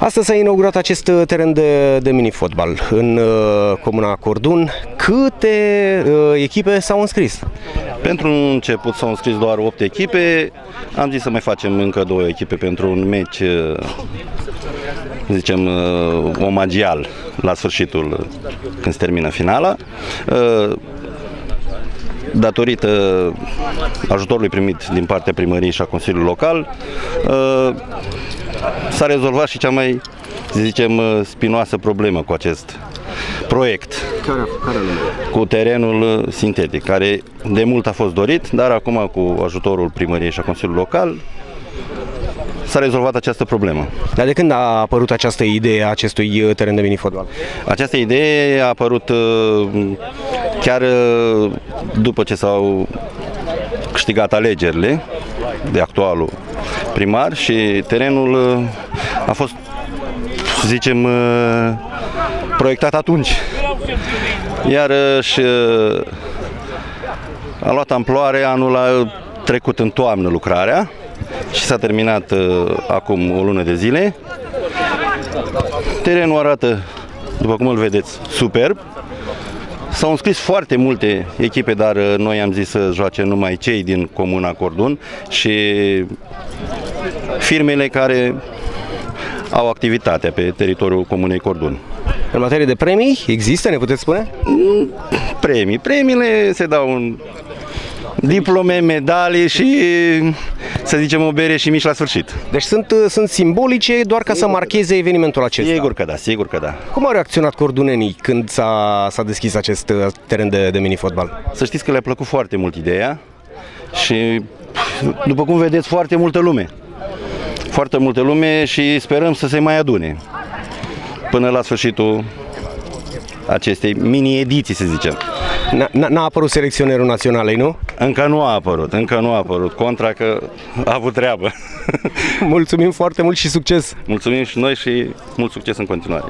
Astăzi s-a inaugurat acest uh, teren de, de mini-fotbal în uh, comuna Cordun. Câte uh, echipe s-au înscris? Pentru început s-au înscris doar 8 echipe. Am zis să mai facem încă două echipe pentru un meci, uh, zicem, uh, omagial la sfârșitul, uh, când se termină finala. Uh, Datorită ajutorului primit din partea primăriei și a Consiliului Local, uh, s-a rezolvat și cea mai, să zicem, uh, spinoasă problemă cu acest proiect Care, care cu terenul uh, sintetic, care de mult a fost dorit, dar acum cu ajutorul primăriei și a Consiliului Local s-a rezolvat această problemă. Dar de când a apărut această idee a acestui uh, teren de mini-fotbal? Această idee a apărut uh, chiar uh, după ce s-au câștigat alegerile de actualul primar și terenul uh, a fost, să zicem, uh, proiectat atunci. Iar uh, și uh, a luat amploare anul a trecut în toamnă lucrarea și s-a terminat uh, acum o lună de zile. Terenul arată, după cum îl vedeți, superb. S-au înscris foarte multe echipe, dar uh, noi am zis să joace numai cei din Comuna Cordun și firmele care au activitatea pe teritoriul Comunei Cordun. În materie de premii, există, ne puteți spune? Premii. Premiile se dau în diplome, medalii și, să zicem, o bere și mici la sfârșit. Deci sunt, uh, sunt simbolice doar ca să marcheze evenimentul acesta. Sigur că da, sigur că da. Cum au reacționat cordunenii când s-a, s-a deschis acest uh, teren de, de mini-fotbal? Să știți că le-a plăcut foarte mult ideea și, după cum vedeți, foarte multă lume. Foarte multă lume și sperăm să se mai adune până la sfârșitul acestei mini-ediții, să zicem. N- n- N-a apărut selecționerul naționalei, nu? Încă nu a apărut, încă nu a apărut, contra că a avut treabă. Mulțumim foarte mult și succes! Mulțumim și noi și mult succes în continuare.